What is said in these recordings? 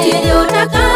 Niliona kama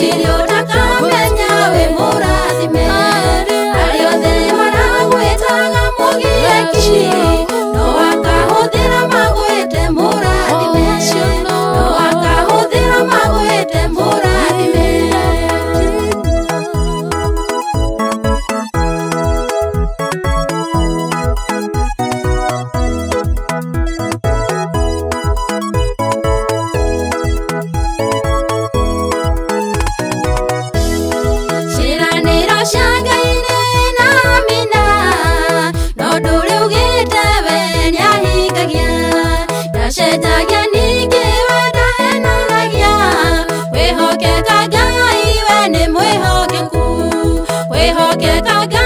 cielo. hug it again.